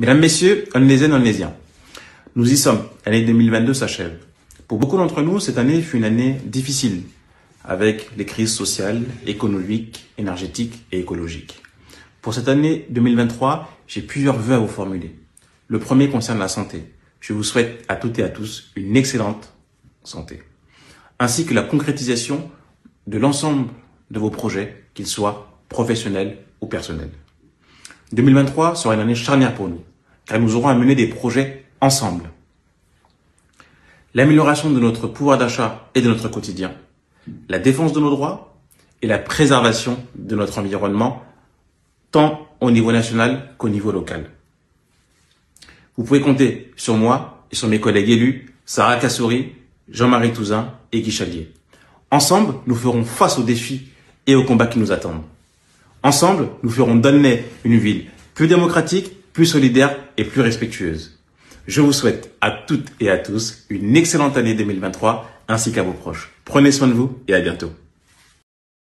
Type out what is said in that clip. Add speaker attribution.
Speaker 1: Mesdames, Messieurs, Onnésiennes, Onnésiens, nous y sommes. L'année 2022 s'achève. Pour beaucoup d'entre nous, cette année fut une année difficile, avec les crises sociales, économiques, énergétiques et écologiques. Pour cette année 2023, j'ai plusieurs vœux à vous formuler. Le premier concerne la santé. Je vous souhaite à toutes et à tous une excellente santé, ainsi que la concrétisation de l'ensemble de vos projets, qu'ils soient professionnels ou personnels. 2023 sera une année charnière pour nous, car nous aurons à mener des projets ensemble. L'amélioration de notre pouvoir d'achat et de notre quotidien, la défense de nos droits et la préservation de notre environnement, tant au niveau national qu'au niveau local. Vous pouvez compter sur moi et sur mes collègues élus, Sarah Kassouri, Jean-Marie Touzin et Guy Chalier. Ensemble, nous ferons face aux défis et aux combats qui nous attendent. Ensemble, nous ferons d'Annay une ville plus démocratique, plus solidaire et plus respectueuse. Je vous souhaite à toutes et à tous une excellente année 2023 ainsi qu'à vos proches. Prenez soin de vous et à bientôt.